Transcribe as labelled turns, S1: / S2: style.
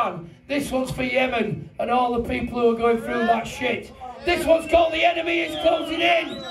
S1: Sudan. This one's for Yemen and all the people who are going through that shit. This one's called The Enemy is Closing In.